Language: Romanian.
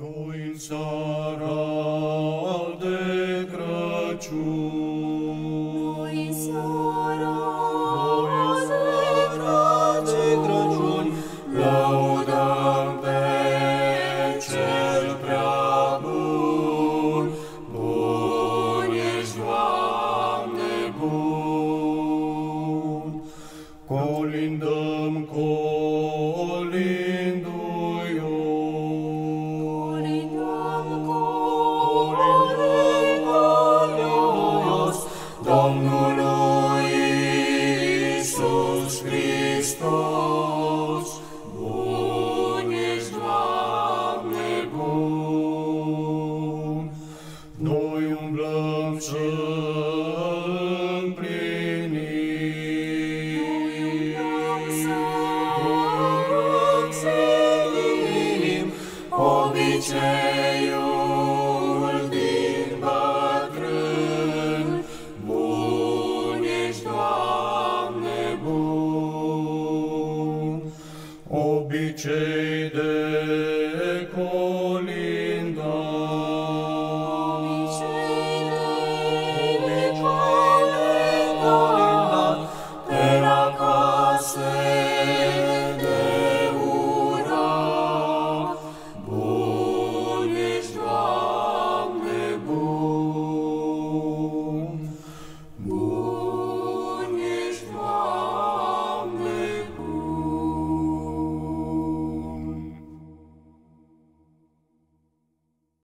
Noi în seara de Crăciun, Noi seara de Crăciun, lăudăm pe Cel prea bun. Bun ești, Doamne, bun. Colindăm, colindu-i-o. Domnului Iisus Hristos. Bun ești, Doamne, bun. Noi umblăm să împlinim obiceiul Obicei de